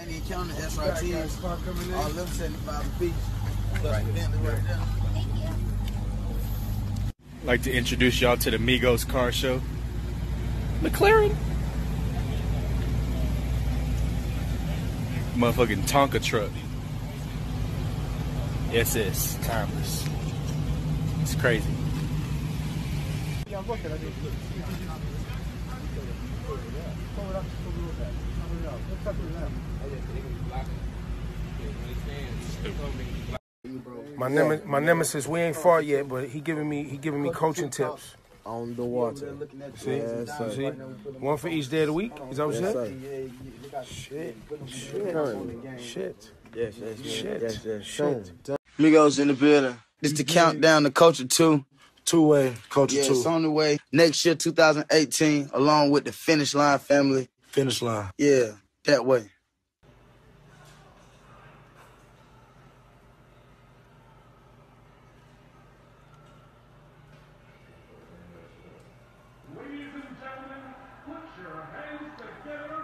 ain't even counting the SRTs. All of them 75 apiece. Plus the Bentley right there. like to introduce y'all to the Migos car show. McLaren. Motherfucking Tonka truck. SS, timeless. It's crazy. My nemesis, my nemesis, we ain't far yet, but he giving me he giving me coaching tips. On the water. See, Yes, sir. see, one for each day of the week. Is that what you Yes, said? sir. Shit, shit, Currently. shit. Yes, yes, yes. Shit. Yes, yes. Shit. Migos in the building. This the mm-hmm. countdown to Culture 2. Two way culture Yeah, it's on the way. Next year, 2018, along with the Finish Line family. Finish line. Yeah, that way. Ladies and gentlemen, put your hands together.